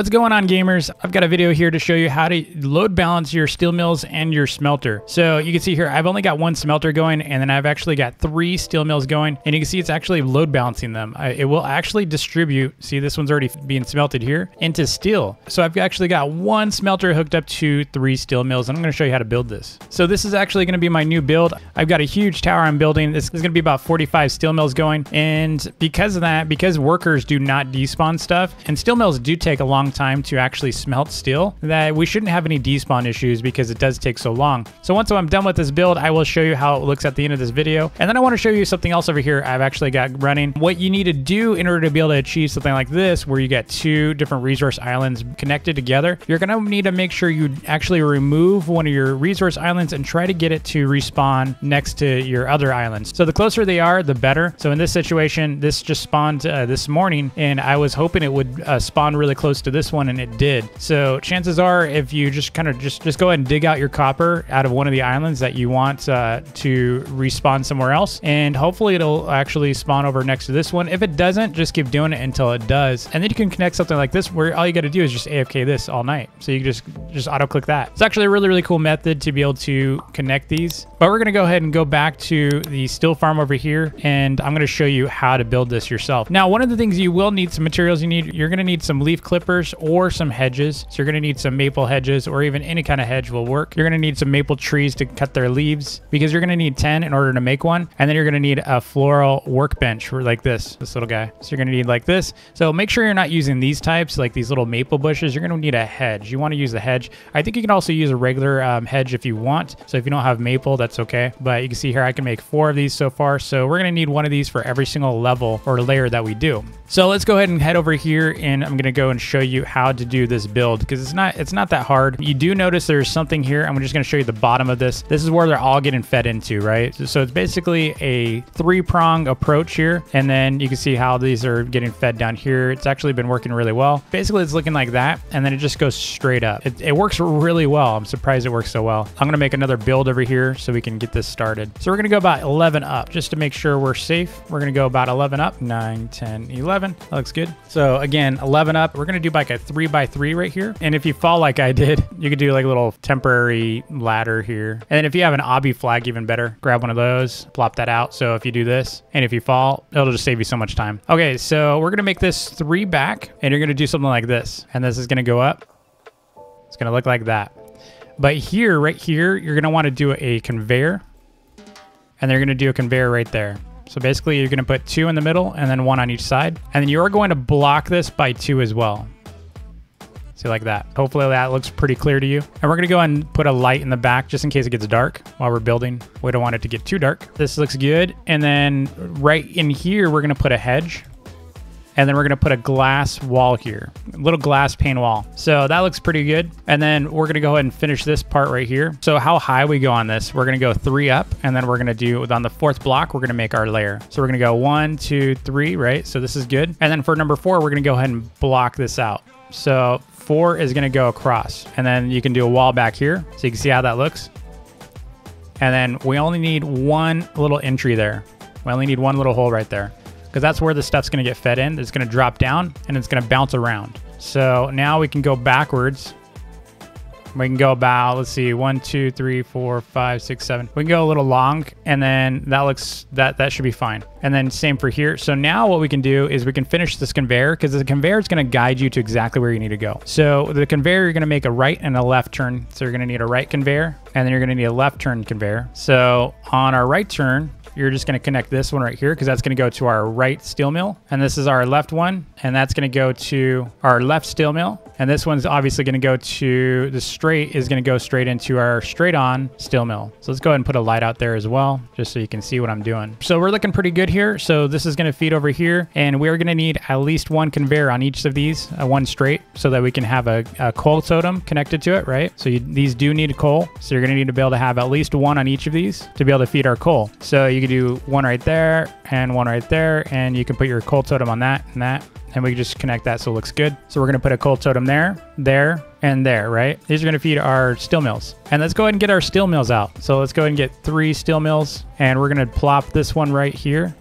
What's going on gamers? I've got a video here to show you how to load balance your steel mills and your smelter. So you can see here, I've only got one smelter going and then I've actually got three steel mills going and you can see it's actually load balancing them. I, it will actually distribute, see this one's already being smelted here, into steel. So I've actually got one smelter hooked up to three steel mills and I'm gonna show you how to build this. So this is actually gonna be my new build. I've got a huge tower I'm building. This is gonna be about 45 steel mills going. And because of that, because workers do not despawn stuff and steel mills do take a long time to actually smelt steel that we shouldn't have any despawn issues because it does take so long. So once I'm done with this build, I will show you how it looks at the end of this video. And then I want to show you something else over here I've actually got running. What you need to do in order to be able to achieve something like this, where you get two different resource islands connected together, you're going to need to make sure you actually remove one of your resource islands and try to get it to respawn next to your other islands. So the closer they are, the better. So in this situation, this just spawned uh, this morning and I was hoping it would uh, spawn really close to this this one and it did. So chances are if you just kind of just, just go ahead and dig out your copper out of one of the islands that you want uh, to respawn somewhere else and hopefully it'll actually spawn over next to this one. If it doesn't, just keep doing it until it does. And then you can connect something like this where all you got to do is just AFK this all night. So you just, just auto click that. It's actually a really, really cool method to be able to connect these. But we're going to go ahead and go back to the steel farm over here and I'm going to show you how to build this yourself. Now, one of the things you will need some materials you need, you're going to need some leaf clippers or some hedges. So you're going to need some maple hedges or even any kind of hedge will work. You're going to need some maple trees to cut their leaves because you're going to need 10 in order to make one. And then you're going to need a floral workbench like this, this little guy. So you're going to need like this. So make sure you're not using these types, like these little maple bushes. You're going to need a hedge. You want to use the hedge. I think you can also use a regular um, hedge if you want. So if you don't have maple, that's okay. But you can see here, I can make four of these so far. So we're going to need one of these for every single level or layer that we do. So let's go ahead and head over here and I'm going to go and show you how to do this build because it's not it's not that hard. You do notice there's something here. I'm just going to show you the bottom of this. This is where they're all getting fed into, right? So it's basically a three-prong approach here. And then you can see how these are getting fed down here. It's actually been working really well. Basically, it's looking like that. And then it just goes straight up. It, it works really well. I'm surprised it works so well. I'm going to make another build over here so we can get this started. So we're going to go about 11 up just to make sure we're safe. We're going to go about 11 up, 9, 10, 11. That looks good. So again, 11 up. We're going to do like a 3 by 3 right here. And if you fall like I did, you could do like a little temporary ladder here. And then if you have an obby flag, even better, grab one of those, plop that out. So if you do this, and if you fall, it'll just save you so much time. Okay, so we're to make this 3 back, and you're to do something like this. And this is to go up. It's to look like that. But here, right here, you're want to do a conveyor. And they're to do a conveyor right there. So basically you're to put two in the middle and then one on each side. And then you're going to block this by two as well. See like that. Hopefully that looks pretty clear to you. And we're to go and put a light in the back just in case it gets dark while we're building. We don't want it to get too dark. This looks good. And then right in here, we're to put a hedge and then we're to put a glass wall here, a little glass pane wall. So that looks pretty good. And then we're to go ahead and finish this part right here. So how high we go on this, we're to go three up, and then we're to do on the fourth block, we're to make our layer. So we're to go one, two, three, right? So this is good. And then for number four, we're to go ahead and block this out. So four is going to go across, and then you can do a wall back here. So you can see how that looks. And then we only need one little entry there. We only need one little hole right there because that's where the stuff's going to get fed in. It's going to drop down and it's going to bounce around. So now we can go backwards. We can go about, let's see, one, two, three, four, five, six, seven. We can go a little long and then that looks, that, that should be fine. And then same for here. So now what we can do is we can finish this conveyor because the conveyor is going to guide you to exactly where you need to go. So the conveyor, you're going to make a right and a left turn. So you're going to need a right conveyor and then you're going to need a left turn conveyor. So on our right turn, you're just going to connect this one right here because that's going to go to our right steel mill. And this is our left one. And that's going to go to our left steel mill. And this one's obviously going to go to the straight is going to go straight into our straight on steel mill. So let's go ahead and put a light out there as well, just so you can see what I'm doing. So we're looking pretty good here. So this is going to feed over here and we're going to need at least one conveyor on each of these, uh, one straight, so that we can have a, a coal totem connected to it, right? So you, these do need coal. So you're going to need to be able to have at least one on each of these to be able to feed our coal. So you can do one right there and one right there, and you can put your coal totem on that and that and we can just connect that so it looks good. So we're gonna put a coal totem there, there, and there, right? These are gonna feed our steel mills. And let's go ahead and get our steel mills out. So let's go ahead and get three steel mills and we're gonna plop this one right here.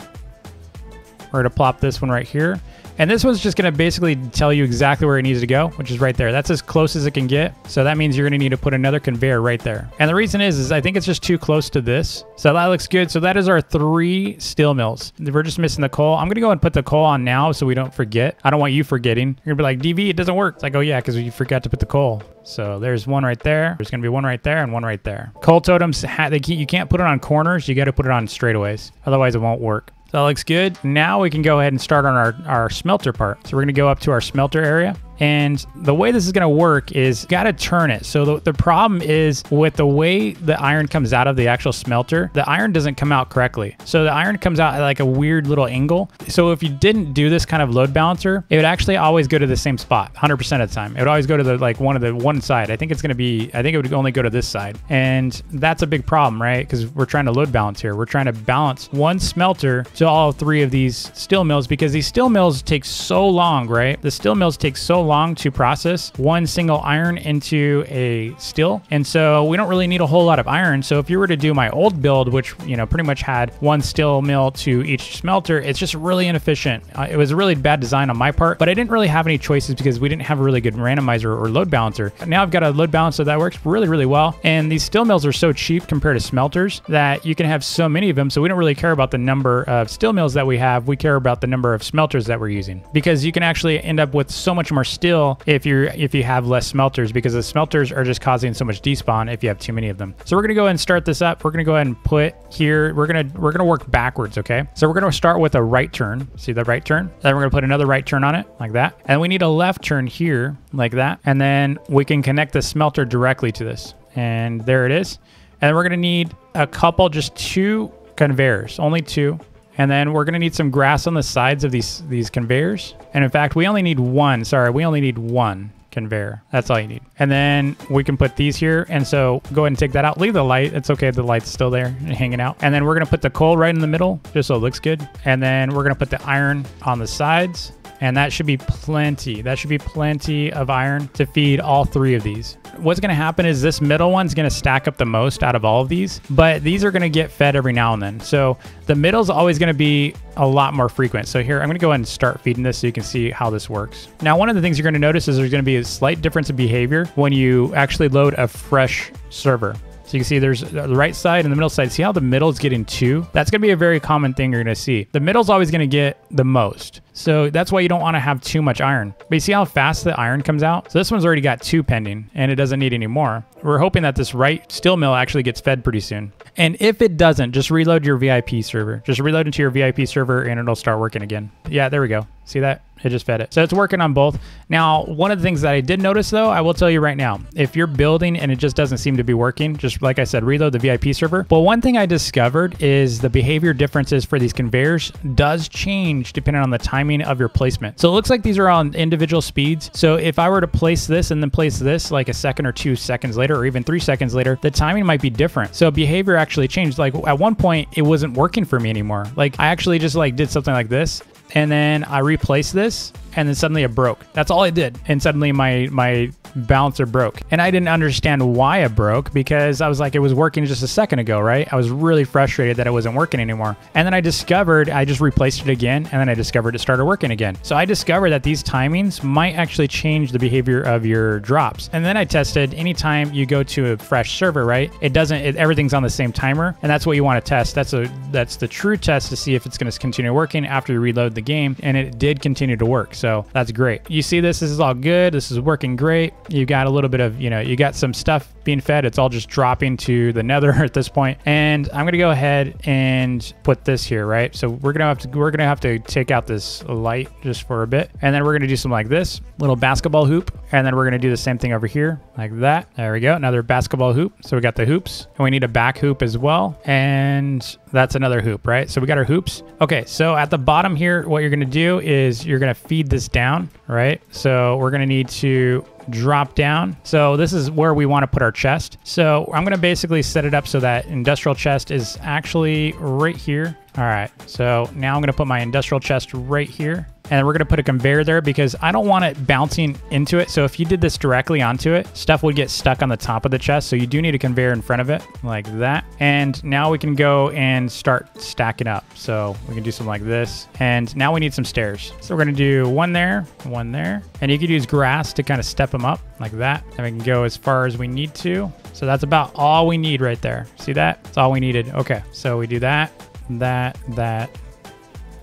We're gonna plop this one right here. And this one's just gonna basically tell you exactly where it needs to go, which is right there. That's as close as it can get. So that means you're gonna need to put another conveyor right there. And the reason is, is I think it's just too close to this. So that looks good. So that is our three steel mills. We're just missing the coal. I'm gonna go and put the coal on now so we don't forget. I don't want you forgetting. You're gonna be like, DV, it doesn't work. It's like, oh yeah, because you forgot to put the coal. So there's one right there. There's gonna be one right there and one right there. Coal totems, you can't put it on corners. You got to put it on straightaways. Otherwise it won't work. So that looks good. Now we can go ahead and start on our, our smelter part. So we're gonna go up to our smelter area. And the way this is going to work is got to turn it. So the, the problem is with the way the iron comes out of the actual smelter, the iron doesn't come out correctly. So the iron comes out at like a weird little angle. So if you didn't do this kind of load balancer, it would actually always go to the same spot 100% of the time. It would always go to the like one of the one side. I think it's going to be, I think it would only go to this side. And that's a big problem, right? Because we're trying to load balance here. We're trying to balance one smelter to all three of these steel mills because these steel mills take so long, right? The steel mills take so long long to process one single iron into a steel. And so we don't really need a whole lot of iron. So if you were to do my old build, which, you know, pretty much had one steel mill to each smelter, it's just really inefficient. Uh, it was a really bad design on my part, but I didn't really have any choices because we didn't have a really good randomizer or load balancer. Now I've got a load balancer that works really, really well. And these steel mills are so cheap compared to smelters that you can have so many of them. So we don't really care about the number of steel mills that we have. We care about the number of smelters that we're using because you can actually end up with so much more still if you're if you have less smelters because the smelters are just causing so much despawn if you have too many of them. So we're gonna go ahead and start this up. We're gonna go ahead and put here. We're gonna we're gonna work backwards. Okay. So we're gonna start with a right turn. See the right turn. Then we're gonna put another right turn on it like that, and we need a left turn here like that, and then we can connect the smelter directly to this. And there it is. And we're gonna need a couple, just two conveyors, only two. And then we're gonna need some grass on the sides of these, these conveyors. And in fact, we only need one, sorry, we only need one conveyor. That's all you need. And then we can put these here. And so go ahead and take that out. Leave the light. It's okay. The light's still there hanging out. And then we're going to put the coal right in the middle just so it looks good. And then we're going to put the iron on the sides. And that should be plenty. That should be plenty of iron to feed all three of these what's to happen is this middle one's to stack up the most out of all of these, but these are to get fed every now and then. So the middle's always to be a lot more frequent. So here, I'm to go ahead and start feeding this so you can see how this works. Now, one of the things you're to notice is there's to be a slight difference in behavior when you actually load a fresh server. So you can see there's uh, the right side and the middle side. See how the middle is getting two? That's to be a very common thing you're to see. The middle's always to get the most. So that's why you don't want to have too much iron. But you see how fast the iron comes out? So this one's already got two pending and it doesn't need any more. We're hoping that this right steel mill actually gets fed pretty soon. And if it doesn't, just reload your VIP server. Just reload into your VIP server and it'll start working again. Yeah, there we go. See that? It just fed it. So it's working on both. Now, one of the things that I did notice though, I will tell you right now, if you're building and it just doesn't seem to be working, just like I said, reload the VIP server. But one thing I discovered is the behavior differences for these conveyors does change depending on the timing of your placement. So it looks like these are on individual speeds. So if I were to place this and then place this like a second or two seconds later, or even three seconds later, the timing might be different. So behavior actually changed. Like at one point, it wasn't working for me anymore. Like I actually just like did something like this and then I replaced this and then suddenly it broke. That's all I did. And suddenly my my balancer broke. And I didn't understand why it broke because I was like, it was working just a second ago, right? I was really frustrated that it wasn't working anymore. And then I discovered, I just replaced it again, and then I discovered it started working again. So I discovered that these timings might actually change the behavior of your drops. And then I tested anytime you go to a fresh server, right? It doesn't, it, everything's on the same timer. And that's what you want to test. That's a, that's the true test to see if it's going to continue working after you reload the game. And it did continue to work. So that's great. You see this, this is all good. This is working great you got a little bit of, you know, you got some stuff being fed. It's all just dropping to the nether at this point. And I'm to go ahead and put this here, right? So we're to have to, we're to have to take out this light just for a bit. And then we're to do something like this little basketball hoop. And then we're to do the same thing over here like that. There we go. Another basketball hoop. So we got the hoops and we need a back hoop as well. And that's another hoop, right? So we got our hoops. Okay. So at the bottom here, what you're to do is you're to feed this down, right? So we're to need to drop down. So this is where we want to put our chest. So I'm going to basically set it up so that industrial chest is actually right here. All right, so now I'm going to put my industrial chest right here. And we're gonna put a conveyor there because I don't want it bouncing into it. So if you did this directly onto it, stuff would get stuck on the top of the chest. So you do need a conveyor in front of it like that. And now we can go and start stacking up. So we can do something like this. And now we need some stairs. So we're gonna do one there, one there. And you could use grass to kind of step them up like that. And we can go as far as we need to. So that's about all we need right there. See that? That's all we needed. Okay, so we do that, that, that.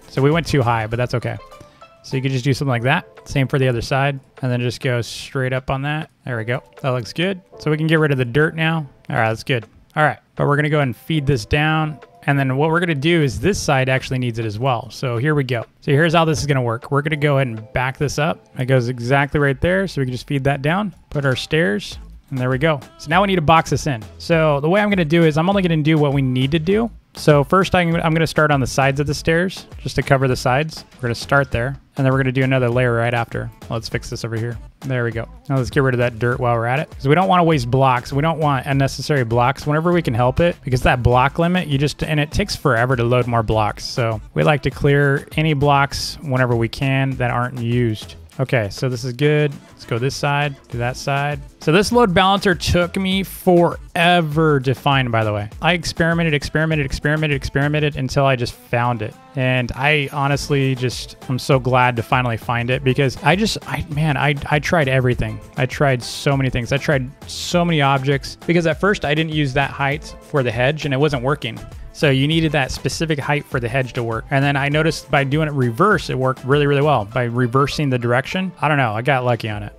So we went too high, but that's okay. So you could just do something like that. Same for the other side. And then just go straight up on that. There we go. That looks good. So we can get rid of the dirt now. All right, that's good. All right, but we're gonna go ahead and feed this down. And then what we're gonna do is this side actually needs it as well. So here we go. So here's how this is gonna work. We're gonna go ahead and back this up. It goes exactly right there. So we can just feed that down, put our stairs, and there we go. So now we need to box this in. So the way I'm gonna do is I'm only gonna do what we need to do. So first I'm, I'm gonna start on the sides of the stairs just to cover the sides. We're gonna start there and then we're gonna do another layer right after. Let's fix this over here. There we go. Now let's get rid of that dirt while we're at it. Because we don't wanna waste blocks. We don't want unnecessary blocks whenever we can help it because that block limit, you just, and it takes forever to load more blocks. So we like to clear any blocks whenever we can that aren't used. Okay, so this is good. Let's go this side, to that side. So this load balancer took me forever to find, by the way. I experimented, experimented, experimented, experimented until I just found it. And I honestly just, I'm so glad to finally find it because I just, I man, I, I tried everything. I tried so many things. I tried so many objects because at first I didn't use that height for the hedge and it wasn't working. So you needed that specific height for the hedge to work. And then I noticed by doing it reverse, it worked really, really well. By reversing the direction, I don't know, I got lucky on it.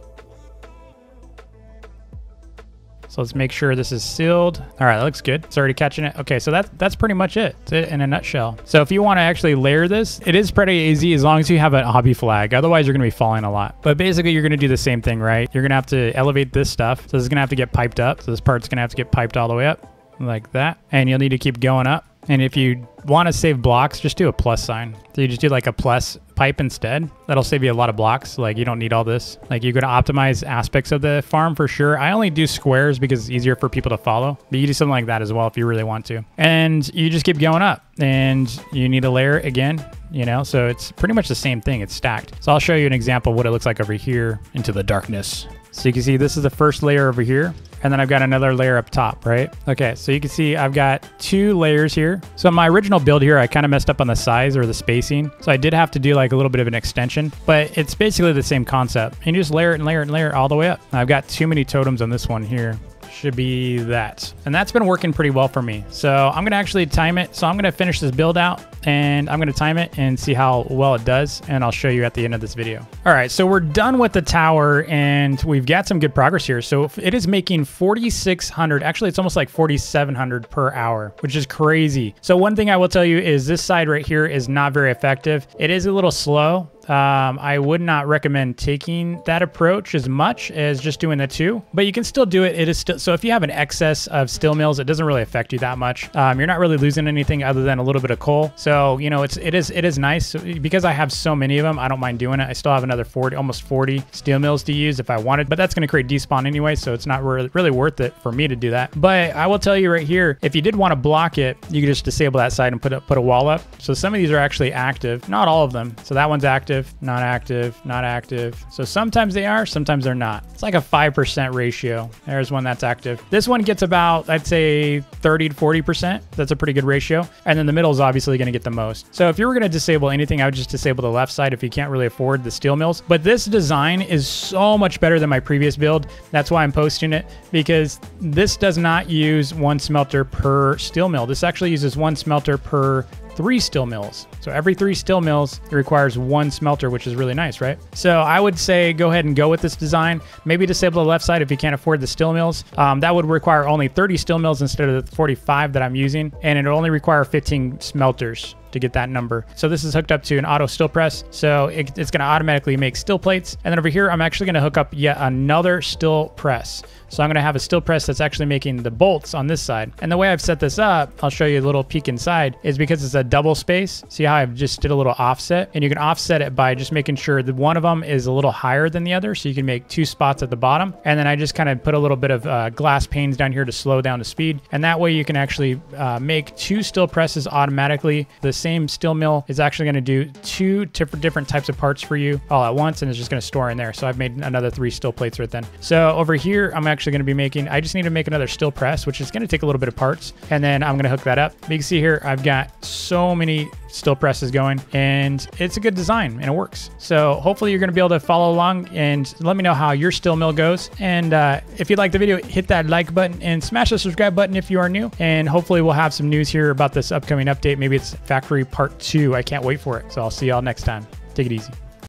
So let's make sure this is sealed. All right, that looks good. It's already catching it. Okay, so that's that's pretty much it. That's it in a nutshell. So if you want to actually layer this, it is pretty easy as long as you have an obby flag. Otherwise, you're to be falling a lot. But basically, you're going to do the same thing, right? You're to have to elevate this stuff. So this is to have to get piped up. So this part's to have to get piped all the way up like that. And you'll need to keep going up. And if you want to save blocks, just do a plus sign. So you just do like a plus pipe instead. That'll save you a lot of blocks. Like you don't need all this. Like you're going to optimize aspects of the farm for sure. I only do squares because it's easier for people to follow. But you do something like that as well if you really want to. And you just keep going up and you need a layer again, you know? So it's pretty much the same thing. It's stacked. So I'll show you an example of what it looks like over here into the darkness. So you can see this is the first layer over here. And then I've got another layer up top, right? Okay, so you can see I've got two layers here. So my original build here, I kind of messed up on the size or the spacing. So I did have to do like a little bit of an extension, but it's basically the same concept. And you just layer it and layer it and layer it all the way up. I've got too many totems on this one here should be that. And that's been working pretty well for me. So I'm gonna actually time it. So I'm gonna finish this build out and I'm gonna time it and see how well it does. And I'll show you at the end of this video. All right, so we're done with the tower and we've got some good progress here. So it is making 4,600, actually it's almost like 4,700 per hour, which is crazy. So one thing I will tell you is this side right here is not very effective. It is a little slow. Um, I would not recommend taking that approach as much as just doing the two, but you can still do it. It is still so if you have an excess of steel mills, it doesn't really affect you that much. Um, you're not really losing anything other than a little bit of coal. So you know it's it is it is nice because I have so many of them. I don't mind doing it. I still have another 40, almost 40 steel mills to use if I wanted, but that's going to create despawn anyway, so it's not really, really worth it for me to do that. But I will tell you right here, if you did want to block it, you could just disable that side and put a, put a wall up. So some of these are actually active, not all of them. So that one's active active, not active, not active. So sometimes they are, sometimes they're not. It's like a 5% ratio. There's one that's active. This one gets about, I'd say 30 to 40%. That's a pretty good ratio. And then the middle is obviously going to get the most. So if you were going to disable anything, I would just disable the left side if you can't really afford the steel mills. But this design is so much better than my previous build. That's why I'm posting it because this does not use one smelter per steel mill. This actually uses one smelter per three steel mills. So every three steel mills it requires one smelter, which is really nice, right? So I would say go ahead and go with this design. Maybe disable the left side if you can't afford the steel mills. Um, that would require only 30 steel mills instead of the 45 that I'm using, and it'll only require 15 smelters to get that number. So this is hooked up to an auto steel press. So it, it's going to automatically make steel plates. And then over here, I'm actually going to hook up yet another steel press. So I'm going to have a steel press that's actually making the bolts on this side. And the way I've set this up, I'll show you a little peek inside, is because it's a double space. See how I just did a little offset and you can offset it by just making sure that one of them is a little higher than the other. So you can make two spots at the bottom. And then I just kind of put a little bit of uh, glass panes down here to slow down the speed. And that way you can actually uh, make two still presses automatically. The same still mill is actually going to do two different types of parts for you all at once and it's just going to store in there. So I've made another three still plates right then. So over here, I'm actually going to be making, I just need to make another still press, which is going to take a little bit of parts. And then I'm going to hook that up. But you can see here, I've got so many still presses going and it's a good design and it works. So hopefully you're going to be able to follow along and let me know how your still mill goes. And uh, if you like the video, hit that like button and smash the subscribe button if you are new. And hopefully we'll have some news here about this upcoming update. Maybe it's factory part two. I can't wait for it. So I'll see y'all next time. Take it easy.